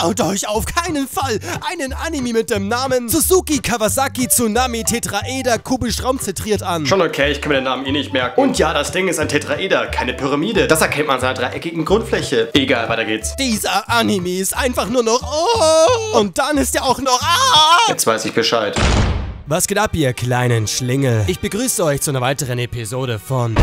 Schaut euch auf keinen Fall einen Anime mit dem Namen Suzuki Kawasaki Tsunami Tetraeder kubisch raumzentriert an. Schon okay, ich kann mir den Namen eh nicht merken. Und ja, das Ding ist ein Tetraeder, keine Pyramide. Das erkennt man an seiner dreieckigen Grundfläche. Egal, weiter geht's. Dieser Anime ist einfach nur noch oh, und dann ist er auch noch ah. Jetzt weiß ich Bescheid. Was geht ab, ihr kleinen Schlingel? Ich begrüße euch zu einer weiteren Episode von...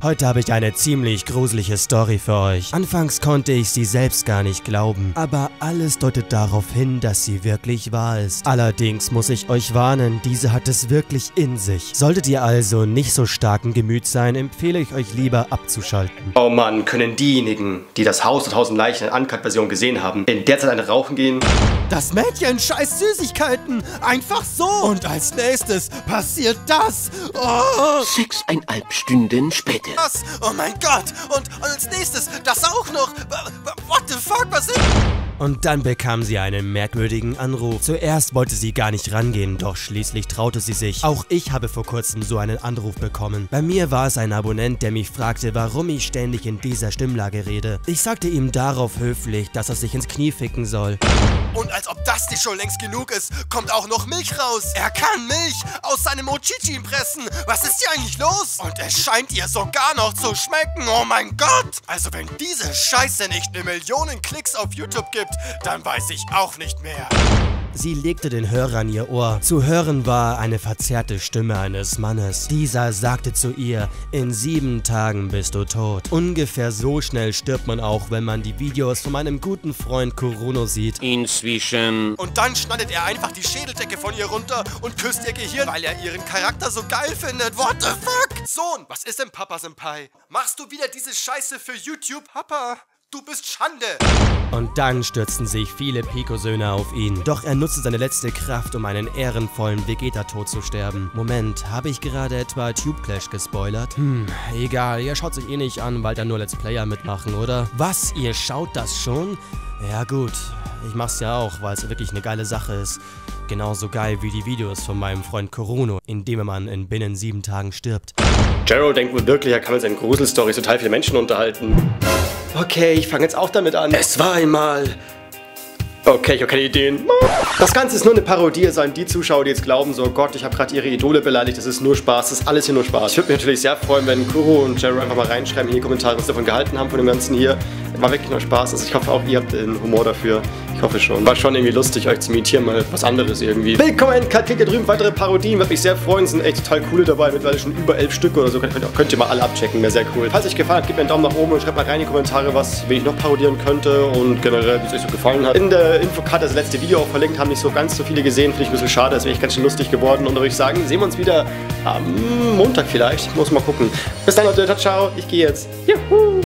Heute habe ich eine ziemlich gruselige Story für euch. Anfangs konnte ich sie selbst gar nicht glauben, aber alles deutet darauf hin, dass sie wirklich wahr ist. Allerdings muss ich euch warnen, diese hat es wirklich in sich. Solltet ihr also nicht so starken Gemüt sein, empfehle ich euch lieber abzuschalten. Oh Mann, können diejenigen, die das Haus der tausend Leichen in Uncut-Version gesehen haben, in der Zeit eine rauchen gehen? Das Mädchen scheißt Süßigkeiten, einfach so. Und als nächstes passiert das. Oh. Sechseinhalb Stunden später. Was? Oh mein Gott! Und, und als nächstes das auch noch! What the fuck? Was ist... Und dann bekam sie einen merkwürdigen Anruf. Zuerst wollte sie gar nicht rangehen, doch schließlich traute sie sich. Auch ich habe vor kurzem so einen Anruf bekommen. Bei mir war es ein Abonnent, der mich fragte, warum ich ständig in dieser Stimmlage rede. Ich sagte ihm darauf höflich, dass er sich ins Knie ficken soll. Und als ob das nicht schon längst genug ist, kommt auch noch Milch raus. Er kann Milch aus seinem Mochichi pressen. Was ist hier eigentlich los? Und es scheint ihr sogar noch zu schmecken. Oh mein Gott. Also wenn diese Scheiße nicht eine Millionen Klicks auf YouTube gibt, dann weiß ich auch nicht mehr. Sie legte den Hörer an ihr Ohr. Zu hören war eine verzerrte Stimme eines Mannes. Dieser sagte zu ihr, in sieben Tagen bist du tot. Ungefähr so schnell stirbt man auch, wenn man die Videos von meinem guten Freund Kurono sieht. Inzwischen. Und dann schneidet er einfach die Schädeldecke von ihr runter und küsst ihr Gehirn, weil er ihren Charakter so geil findet. What the fuck? Sohn, was ist denn Papa Senpai? Machst du wieder diese Scheiße für YouTube? Papa, Du bist Schande! Und dann stürzten sich viele Pico-Söhne auf ihn. Doch er nutzte seine letzte Kraft, um einen ehrenvollen Vegeta-Tod zu sterben. Moment, habe ich gerade etwa Tube Clash gespoilert? Hm, egal, ihr schaut sich eh nicht an, weil da nur Let's Player mitmachen, oder? Was, ihr schaut das schon? Ja gut, ich mach's ja auch, weil es wirklich eine geile Sache ist. Genauso geil wie die Videos von meinem Freund Korono, in dem man in binnen sieben Tagen stirbt. Jero denkt wohl wirklich, er kann mit seinen Gruselstories total viele Menschen unterhalten. Okay, ich fange jetzt auch damit an. Es war einmal Okay, ich habe keine Ideen. Das Ganze ist nur eine Parodie, es sollen die Zuschauer, die jetzt glauben, so Gott, ich habe gerade ihre Idole beleidigt, das ist nur Spaß, das ist alles hier nur Spaß. Ich würde mich natürlich sehr freuen, wenn Kuro und Jero einfach mal reinschreiben in die Kommentare, was sie davon gehalten haben, von dem Ganzen hier. War wirklich nur Spaß, also ich hoffe auch, ihr habt den Humor dafür. Ich hoffe schon. War schon irgendwie lustig, euch zu imitieren, mal was anderes irgendwie. Willkommen in hier drüben weitere Parodien, würde mich sehr freuen, sind echt total coole dabei, mittlerweile schon über elf Stück oder so, könnt, könnt ihr mal alle abchecken, wäre sehr cool. Falls euch gefallen hat, gebt mir einen Daumen nach oben und schreibt mal rein in die Kommentare, was wen ich noch parodieren könnte und generell, wie es euch so gefallen hat. In der Infocard das letzte Video auch verlinkt, haben nicht so ganz so viele gesehen, finde ich ein bisschen schade, das wäre echt ganz schön lustig geworden und würde ich sagen, sehen wir uns wieder am Montag vielleicht, muss mal gucken. Bis dann Leute, ciao, ciao, ich gehe jetzt. Juhu!